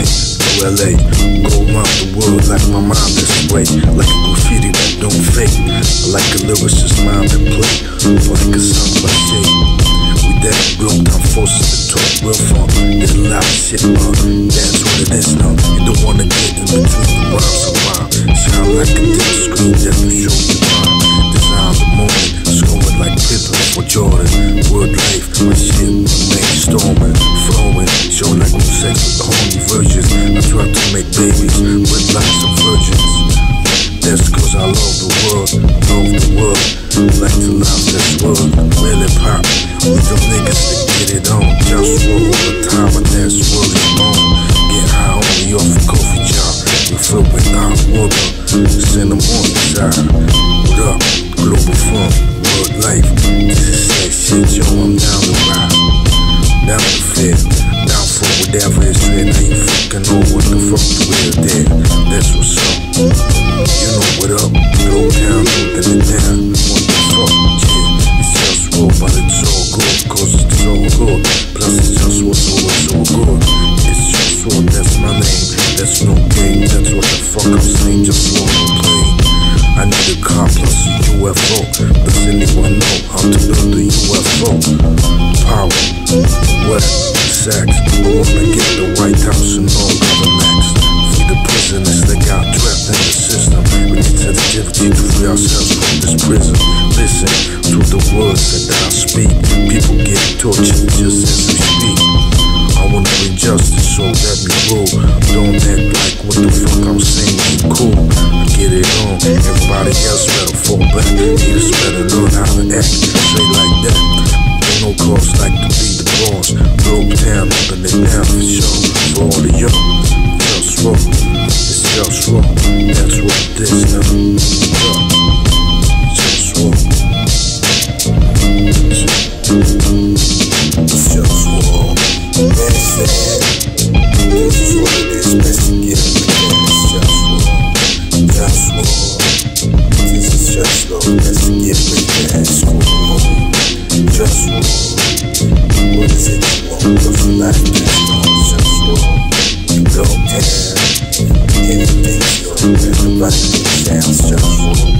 to LA. Go around the world like my mind this way. Like a graffiti that don't fake. Like a lyricist mind that play. Like a by shade. We that broke down forces to talk real fun. This loud shit, uh, that's what it is now. You don't wanna get in between the rhymes and rhyme. Sound like a dead screen that will show you mine. Design the moment, scoring like Pippen for Jordan. Word life, my shit, remain Them niggas that get it on. Just all the time and that's it's on. Get high only off a coffee job. We with hot water. Them on the side. What up? Global fun, world life. This is that shit, yo. I'm down to ride. Down to fit. Down for whatever good. Plus, it's just what's always all good. It's JustWar, that's my name. That's no game. That's what the fuck I'm saying. Just no plane. I need a car plus a UFO. Does anyone know how to build a UFO? Power, what, sex. I wanna get the White House and all ourselves from this prison. Listen to the words that I speak. People get tortured just as we speak. I wanna bring justice, so let me rule. Don't act like what the fuck I'm saying is cool. I get it on. Everybody else better fall back. Haters better learn how to act. Say like that. Ain't no cost like to be the boss. Broke down, holding it down for sure. For all of y'all, just wrong. It's just wrong. That's what it is Everybody sounds just